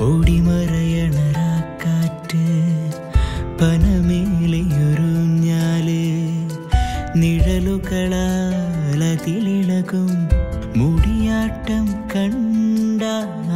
ഓടിമറയണറാക്കാറ്റ് പനമേലെയൊരുഞ്ഞാൽ നിഴലുകളാലതിളിളകും മുടിയാട്ടം കണ്ടാൽ